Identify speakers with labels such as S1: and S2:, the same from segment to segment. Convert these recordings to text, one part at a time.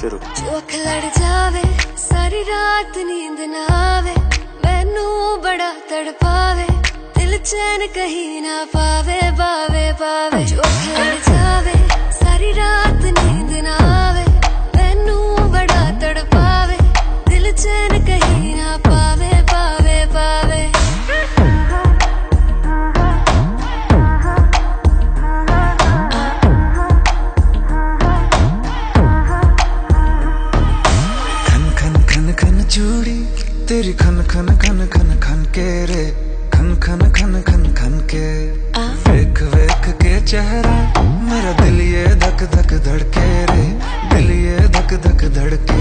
S1: शुरू। जो खलड़ सारी रात नींद ना आवे, मैनू बड़ा तड़पावे, दिल चैन कहीं ना पावे पावे पावे जो खलड़ जावे।
S2: खन खन खन खन खन के रे। खन खन खन खन खन के। वेख वेख के चेहरा मेरा दिल ये धक धक धड़के रे। दिल ये धक धक धड़के।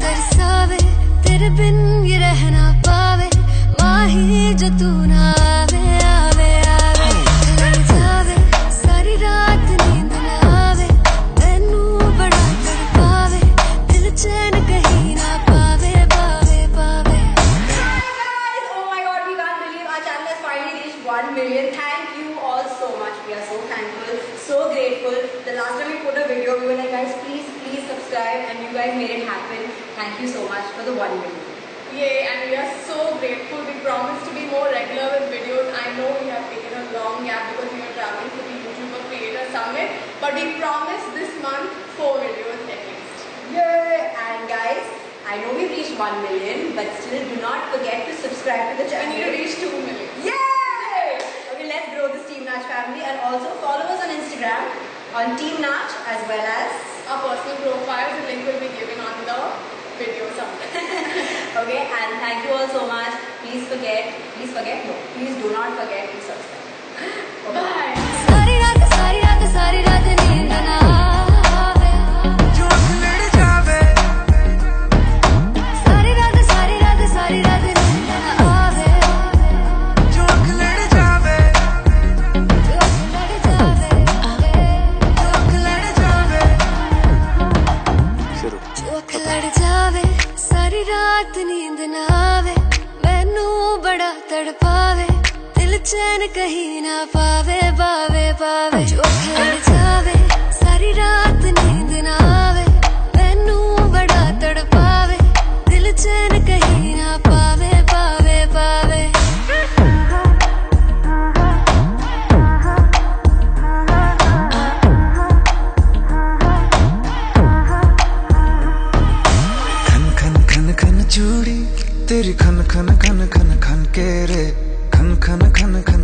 S1: तरसावे तेरे बिन
S3: We are so thankful, so grateful. The last time we put a video, we were like, guys, please, please subscribe, and you guys made it happen. Thank you so much for the 1 million.
S4: Yay, and we are so grateful. We promise to be more regular with videos. I know we have taken a long gap because we were traveling for the YouTuber Creator Summit, but we promise this month four videos at least.
S3: Yay! And guys, I know we've reached 1 million, but still do not forget to subscribe to the
S4: We
S3: channel.
S4: need to reach two million.
S3: Yay! Okay, let's grow this Team Natch family and also follow us on Instagram on Team Natch as well as
S4: Our personal profiles, the link will be given on the video somewhere.
S3: okay and thank you all so much. Please forget, please forget, no, please do not forget to subscribe.
S4: Bye.
S1: ਰਾਤ
S2: ਨੀਂਦ ਨਾ ਆਵੇ ਮੈਨੂੰ
S1: ਬੜਾ ਤੜਪਾਵੇ ਦਿਲ ਚੈਨ
S2: ਕਹੀਂ ਨਾ ਪਾਵੇ ਬਾਵੇ
S5: ਬਾਵੇ
S1: ਜੋ ਖੇਡ ਜਾਵੇ ਸਾਰੀ ਰਾਤ ਨੀਂਦ चूड़ी तेरी खन खन खन खन खन के रे। खन खन खन खन